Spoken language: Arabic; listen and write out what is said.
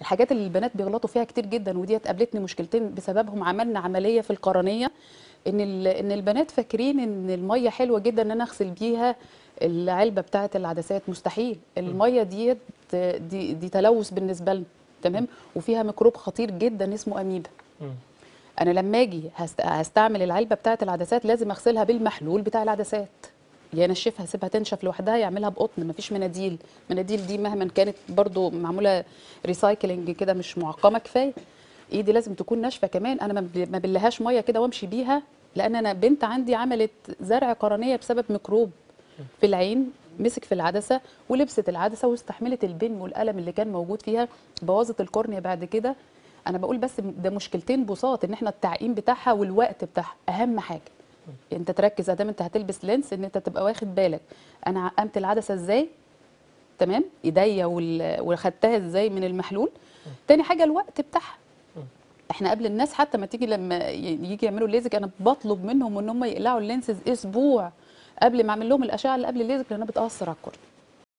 الحاجات اللي البنات بيغلطوا فيها كتير جدا ودي قابلتني مشكلتين بسببهم. عملنا عملية في القرنية إن إن البنات فاكرين إن المية حلوة جدا إن أنا أغسل بيها العلبة بتاعة العدسات. مستحيل. المية ديت دي دي تلوث بالنسبة لنا. تمام؟ وفيها ميكروب خطير جدا اسمه أميبا. أنا لما أجي هست- هستعمل العلبة بتاعة العدسات لازم أغسلها بالمحلول بتاع العدسات. يا انشفها اسيبها تنشف لوحدها يعملها بقطن مفيش مناديل. مناديل دي مهما كانت برضو معمولة recycling كده مش معقمة كفاية. ايدي لازم تكون ناشفة كمان. أنا ما بل- ما بلهاش مية كده وامشي بيها لأن أنا بنت عندي عملت زرع قرنية بسبب ميكروب في العين مسك في العدسة ولبست العدسة واستحملت ال pain والالم اللي كان موجود فيها بوظت ال cornea بعد كده. أنا بقول بس ده مشكلتين بساط إن إحنا التعقيم بتاعها والوقت بتاعها. أهم حاجة انت تركز ادام انت هتلبس lens ان انت تبقى واخد بالك. أنا عقمت العدسة إزاي؟ تمام؟ ايديا وخدتها إزاي من المحلول؟ تاني حاجة الوقت بتاعها. إحنا قبل الناس حتى ما تيجي لما يجي يعملوا ليزك أنا بطلب منهم ان هم يقلعوا اللينسز أسبوع قبل ما اعمل لهم الاشعة اللي قبل الليزك لانها بتأثر على الكورنيا